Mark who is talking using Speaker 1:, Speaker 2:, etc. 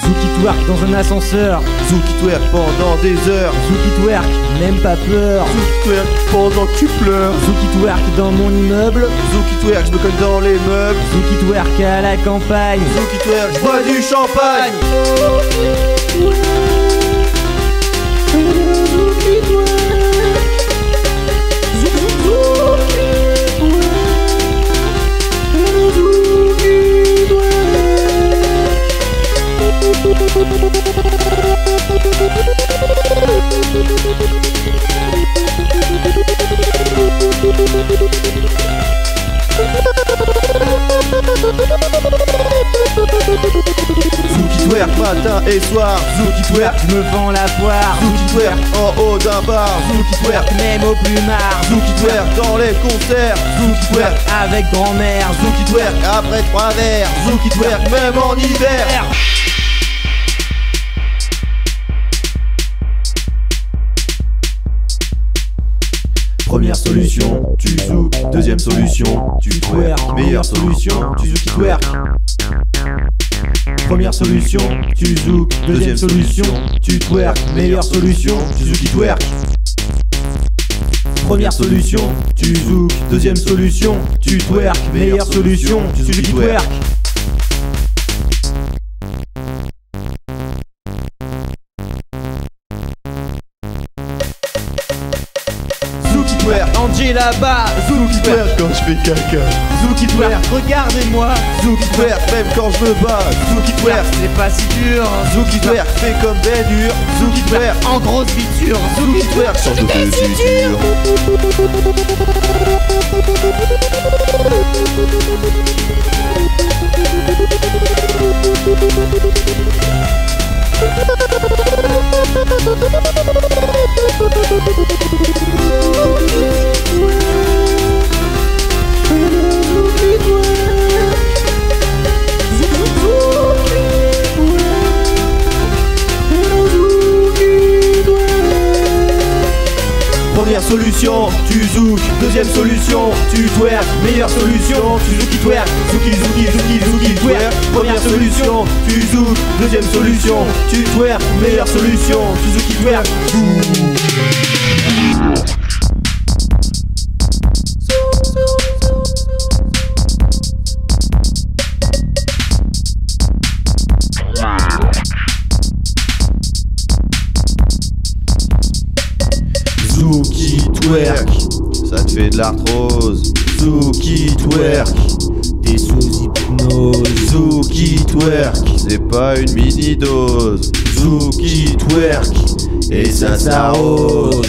Speaker 1: twerk dans un ascenseur.
Speaker 2: Zouki twerk pendant des heures.
Speaker 1: Zouki twerk, même pas peur.
Speaker 2: Zouki twerk pendant que tu pleures.
Speaker 1: Zouki twerk dans mon immeuble.
Speaker 2: Zouki twerk, je me colle dans les meubles.
Speaker 1: Zouki twerk à la campagne.
Speaker 2: Zouki twerk, je bois du champagne. Matin et soir. Zouki twerk,
Speaker 1: Je me vends la poire.
Speaker 2: Zouki twerk en haut d'un bar. Zouki twerk,
Speaker 1: même au plus marre.
Speaker 2: Zouki twerk dans les concerts. Zouki twerk,
Speaker 1: avec grand-mère.
Speaker 2: Zouki twerk après trois verres. Zouki twerk même en hiver. Première solution, tu zouk. Deuxième solution, tu twerk. Meilleure solution, tu zouki twerk. Première solution, tu zouk. Deuxième solution, tu twerk. Meilleure solution, tu zouki twerk. Première solution, tu zouk. Deuxième solution, tu twerk. Meilleure solution, tu zouki twerk. Twerk,
Speaker 1: Angé là-bas.
Speaker 2: Zouki twerk quand je fais caca. Zouki twerk,
Speaker 1: Regardez-moi.
Speaker 2: Zouki twerk même quand je me bats. Zouki twerk,
Speaker 1: C'est pas si dur.
Speaker 2: Zouki twerk fait comme Ben Hur. Zouki twerk,
Speaker 1: En grosse biture.
Speaker 2: Zouki twerk change de tessiture. Première solution, tu zouk. Deuxième solution, tu twerk. Meilleure solution, tu zouki twerk. Zouki zouki zouki zouki twerk. Première solution, tu zouk. Deuxième solution, tu twerk. Meilleure solution, tu zouki twerk. Zouki twerk, ça te fait de l'arthrose. Zouki twerk,
Speaker 1: T'es sous hypnose.
Speaker 2: Zouki twerk, c'est pas une mini dose. Zouki twerk, et ça s'arrose.